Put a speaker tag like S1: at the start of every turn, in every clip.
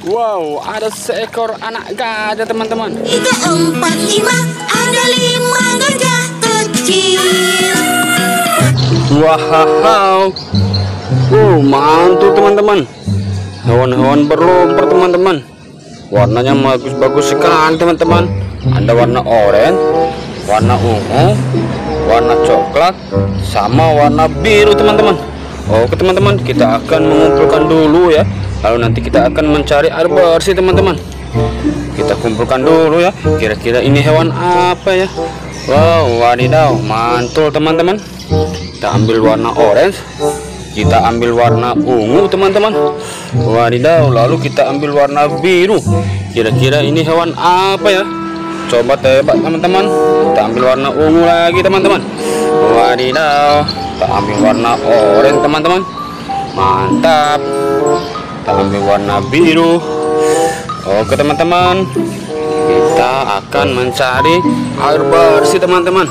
S1: Wow, ada seekor anak gajah teman-teman.
S2: Tiga, empat, lima, ada lima gajah kecil.
S1: Wow, wow, mantul teman-teman. Hewan-hewan berlompat teman-teman. Warnanya bagus-bagus sekali teman-teman. Ada warna oranye, warna ungu, warna coklat, sama warna biru teman-teman. Oke teman-teman, kita akan mengumpulkan dulu ya. Lalu nanti kita akan mencari air bersih teman-teman. Kita kumpulkan dulu ya. Kira-kira ini hewan apa ya? Wow, wadidaw, mantul teman-teman. Kita ambil warna orange, kita ambil warna ungu teman-teman. Wadidaw, lalu kita ambil warna biru. Kira-kira ini hewan apa ya? Coba tebak teman-teman. Kita ambil warna ungu lagi teman-teman. Wadidaw, kita ambil warna orange teman-teman. Mantap. Ambil warna biru. Oke teman-teman, kita akan mencari air bersih teman-teman.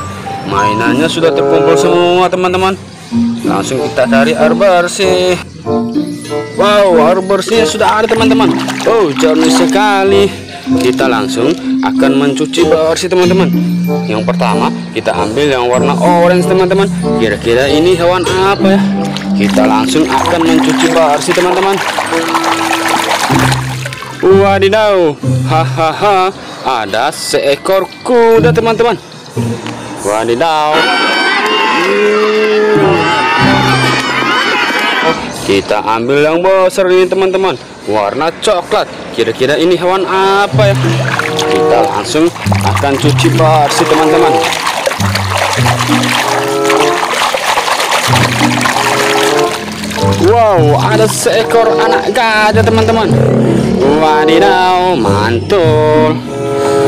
S1: Mainannya sudah terkumpul semua teman-teman. Langsung kita cari air bersih. Wow, air bersihnya sudah ada teman-teman. Oh, jernih sekali. Kita langsung akan mencuci bersih teman-teman. Yang pertama kita ambil yang warna orange teman-teman. Kira-kira ini hewan apa ya? Kita langsung akan mencuci bersih teman-teman. Wadidaw, hahaha, ada seekor kuda teman-teman. Wadidaw. Kita ambil yang besar ini teman-teman, warna coklat. Kira-kira ini hewan apa ya? Kita langsung akan cuci bersih teman-teman. Wow, ada seekor anak gajah teman-teman. Wadidaw, mantul.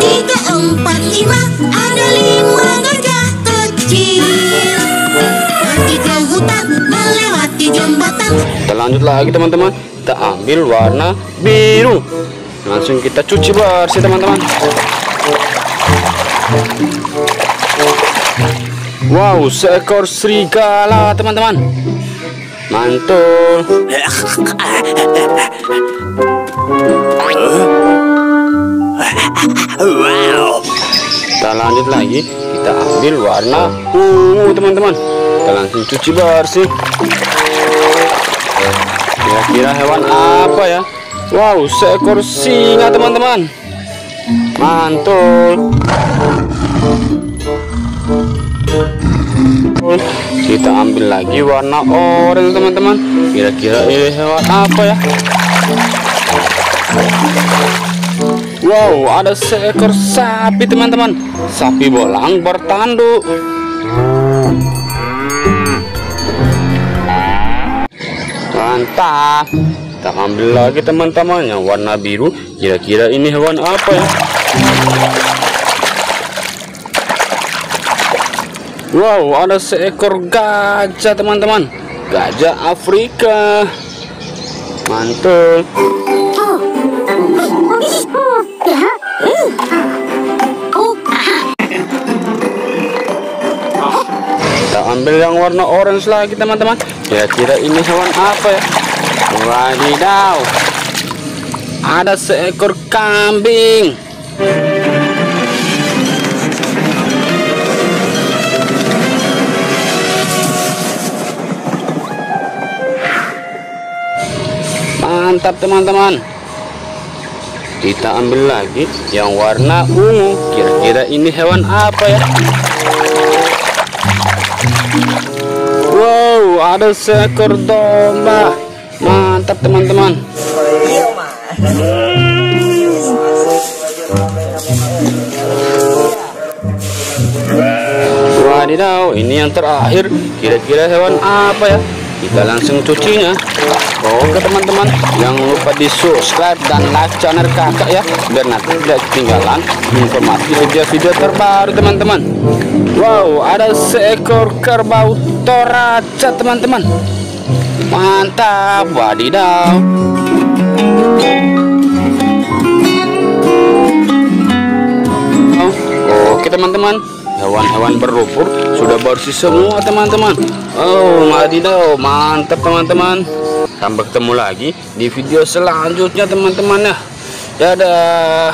S2: Tiga, empat, lima, ada lima gajah kecil. Pergi ke hutan, melewati jembatan.
S1: Kita lanjut lagi teman-teman. Kita ambil warna biru. Langsung kita cuci bersih teman-teman. Wow, seekor serigala teman-teman. Mantul. Kita lanjut lagi. Kita ambil warna ungu teman-teman. Kita langsung cuci bersih. Kira-kira hewan apa ya? Wow, seekor singa teman-teman. Mantul. Kita ambil lagi warna oranye teman-teman. Kira-kira ini hewan apa ya? Wow, ada seekor sapi teman-teman. Sapi bolang bertanduk. Mantap. Kita ambil lagi teman-teman yang warna biru. Kira-kira ini hewan apa ya? Wow, ada seekor gajah teman-teman. Gajah Afrika. Mantul. Kita ambil yang warna orange lagi teman-teman. Kira-kira ini hewan apa ya? Wadidaw. Ada seekor kambing. Mantap teman-teman. Kita ambil lagi yang warna ungu. Kira-kira ini hewan apa ya? Wow, ada seekor domba. Mantap teman-teman. Wadidaw, ini yang terakhir. Kira-kira hewan apa ya? Kita langsung cucinya. Oke teman-teman, jangan lupa di subscribe dan like channel kakak ya, biar nanti tidak ketinggalan informasi video-video terbaru teman-teman. Wow, ada seekor kerbau toraja teman-teman. Mantap, wadidaw. Oke teman-teman, hewan-hewan berlumpur sudah bersih semua teman-teman. Oh, wadidaw, mantap teman-teman. sampai ketemu lagi di video selanjutnya teman-teman ya dadah